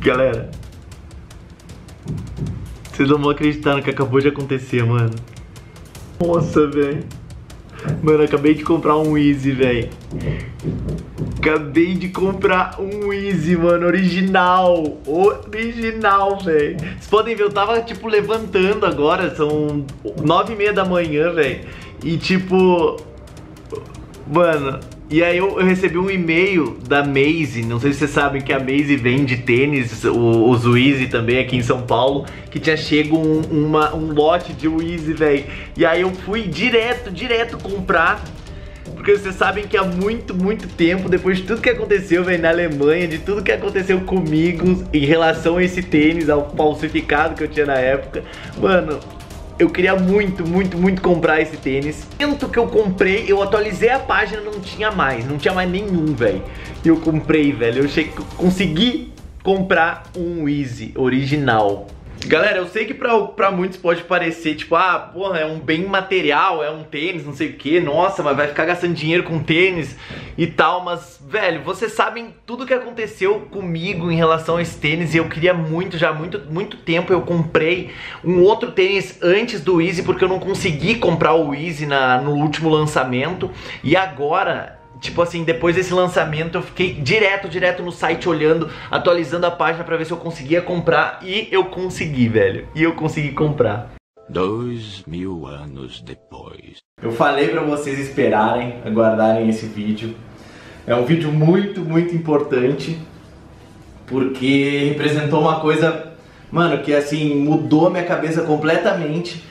Galera, vocês não vão acreditar no que acabou de acontecer, mano. Nossa, velho. Mano, acabei de comprar um Easy, velho. Acabei de comprar um Easy, mano, original. Original, velho. Vocês podem ver, eu tava, tipo, levantando agora. São nove e meia da manhã, velho. E, tipo... Mano, e aí eu, eu recebi um e-mail da Maze, não sei se vocês sabem que a Maze vende tênis, o, os Weezy também aqui em São Paulo, que tinha chego um, uma, um lote de Weezy, velho. E aí eu fui direto, direto comprar porque vocês sabem que há muito, muito tempo, depois de tudo que aconteceu, velho, na Alemanha, de tudo que aconteceu comigo em relação a esse tênis, ao falsificado que eu tinha na época, mano, eu queria muito, muito, muito comprar esse tênis. Tanto que eu comprei, eu atualizei a página, não tinha mais, não tinha mais nenhum, velho. E eu comprei, velho. Eu eu consegui comprar um Easy original. Galera, eu sei que pra, pra muitos pode parecer, tipo, ah, porra, é um bem material, é um tênis, não sei o que, nossa, mas vai ficar gastando dinheiro com tênis e tal, mas, velho, vocês sabem tudo que aconteceu comigo em relação a esse tênis e eu queria muito, já há muito, muito tempo eu comprei um outro tênis antes do Easy porque eu não consegui comprar o Easy na, no último lançamento e agora Tipo assim, depois desse lançamento eu fiquei direto, direto no site olhando, atualizando a página para ver se eu conseguia comprar e eu consegui, velho. E eu consegui comprar. Dois mil anos depois. Eu falei para vocês esperarem, aguardarem esse vídeo. É um vídeo muito, muito importante porque representou uma coisa, mano, que assim mudou minha cabeça completamente.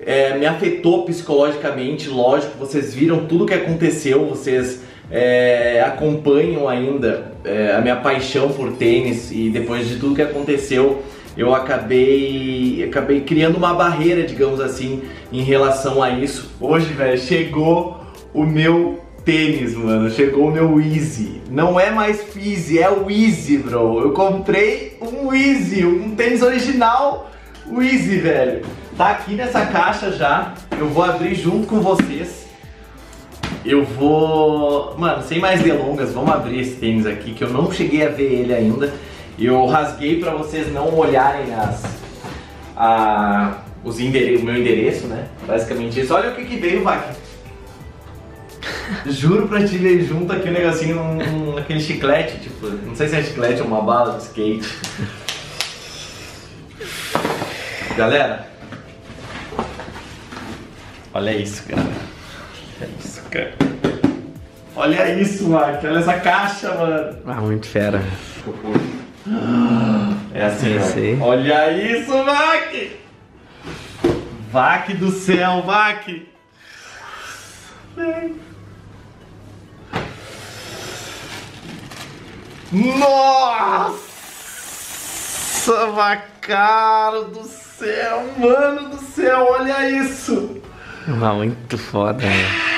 É, me afetou psicologicamente, lógico, vocês viram tudo que aconteceu, vocês é, acompanham ainda é, a minha paixão por tênis e depois de tudo que aconteceu, eu acabei, acabei criando uma barreira, digamos assim, em relação a isso. Hoje, velho, chegou o meu tênis, mano. Chegou o meu Easy. Não é mais Fizzy, é o Easy, bro. Eu comprei um Easy, um tênis original, Easy, velho. Tá aqui nessa caixa já. Eu vou abrir junto com vocês. Eu vou. Mano, sem mais delongas, vamos abrir esse tênis aqui que eu não cheguei a ver ele ainda. Eu rasguei para vocês não olharem as. A, os endere... o meu endereço, né? Basicamente isso. Olha o que, que veio, Vac. Juro pra te ver junto aqui um negocinho num, naquele chiclete, tipo, não sei se é chiclete ou uma bala de skate. Galera, olha isso, cara. Olha isso. Olha isso, Mark. Olha essa caixa, mano. Ah, muito fera. É assim, Esse Olha isso, Vac! Vac do céu, Vac! Nossa, vacaro do céu, mano do céu, olha isso! Muito foda, né?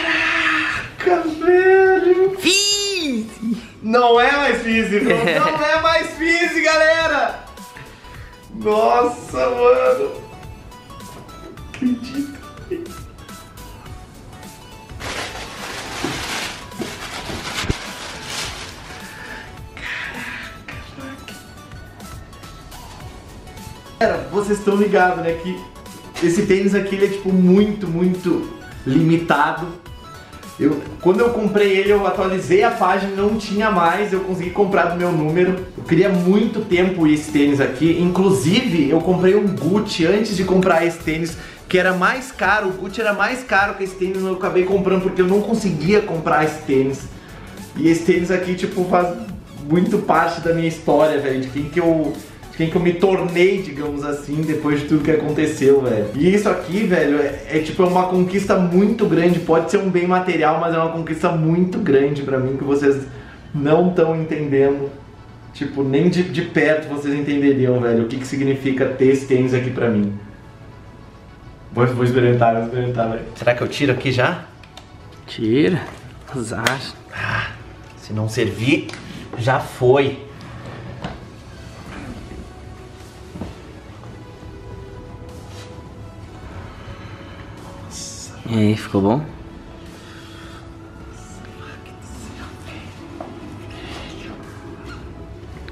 Não é mais Fizz, não, é mais Fizz, galera! Nossa, mano! Não acredito. Galera, vocês estão ligados, né, que esse tênis aqui ele é tipo muito, muito limitado eu, quando eu comprei ele, eu atualizei a página, não tinha mais, eu consegui comprar do meu número. Eu queria muito tempo esse tênis aqui, inclusive eu comprei um Gucci antes de comprar esse tênis, que era mais caro, o Gucci era mais caro que esse tênis, eu acabei comprando porque eu não conseguia comprar esse tênis. E esse tênis aqui, tipo, faz muito parte da minha história, velho, de quem que eu quem que eu me tornei, digamos assim, depois de tudo que aconteceu, velho. E isso aqui, velho, é, é tipo é uma conquista muito grande. Pode ser um bem material, mas é uma conquista muito grande para mim que vocês não estão entendendo. Tipo, nem de, de perto vocês entenderiam, velho, o que, que significa ter esse tênis aqui pra mim. Vou, vou experimentar, vou experimentar, velho. Será que eu tiro aqui já? Tira. Azar. Ah, se não servir, já foi. E aí, ficou bom?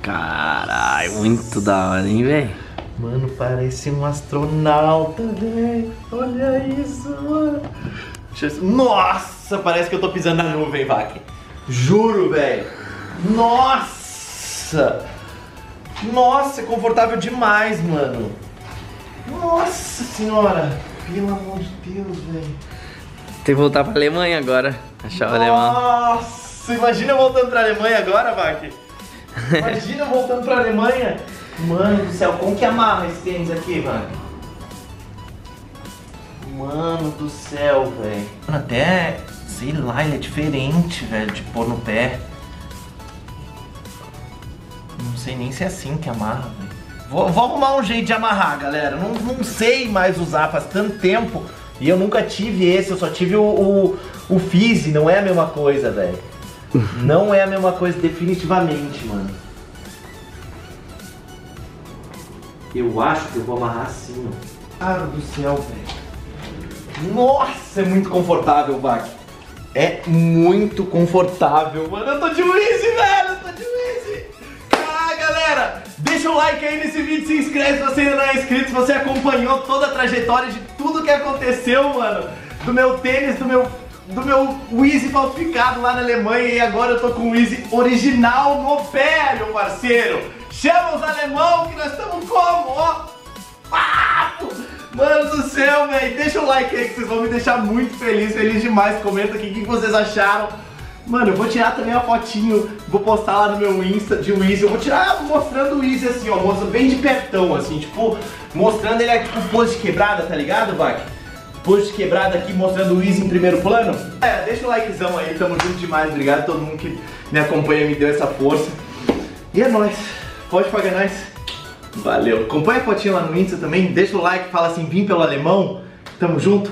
Caralho, muito da hora, hein, velho? Mano, parece um astronauta, velho. Olha isso, mano. Nossa, parece que eu tô pisando na nuvem, Vac. Juro, velho. Nossa. Nossa, é confortável demais, mano. Nossa senhora. Pelo amor de Deus, velho. Tem que voltar pra Alemanha agora. Achar o alemão. Nossa, imagina eu voltando pra Alemanha agora, Vac. Imagina eu voltando pra Alemanha. Mano do céu, como que amarra esse tênis aqui, Vac? Mano do céu, velho. Até, sei lá, ele é diferente, velho, de pôr no pé. Não sei nem se é assim que amarra, velho. Vou, vou arrumar um jeito de amarrar, galera. Não, não sei mais usar, faz tanto tempo. E eu nunca tive esse, eu só tive o, o, o Fizz, não é a mesma coisa, velho. Não é a mesma coisa, definitivamente, mano. Eu acho que eu vou amarrar assim, ó. Cara do céu, velho. Nossa, é muito confortável, Vac. É muito confortável, mano. Eu tô de Wheezy, velho. Deixa o like aí nesse vídeo, se inscreve se você ainda não é inscrito, se você acompanhou toda a trajetória de tudo que aconteceu, mano. Do meu tênis, do meu do meu Wheezy falsificado lá na Alemanha e agora eu tô com o Wheezy original no pé, meu parceiro. Chama os alemão que nós estamos como, ó. Ah! Mano do céu, velho. Deixa o like aí que vocês vão me deixar muito feliz, feliz demais. Comenta aqui o que vocês acharam. Mano, eu vou tirar também uma fotinho, vou postar lá no meu Insta de Wheezy. Eu vou tirar mostrando o Wheezy assim, ó, mostrando bem de pertão, assim, tipo, mostrando ele aqui com pose de quebrada, tá ligado, Vac? Pose de quebrada aqui, mostrando o Wheezy em primeiro plano. É, deixa o likezão aí, tamo junto demais. Obrigado a todo mundo que me acompanha, me deu essa força. E é nóis. Pode pagar nós. Valeu. Acompanha a fotinha lá no Insta também, deixa o like, fala assim, vim pelo alemão. Tamo junto.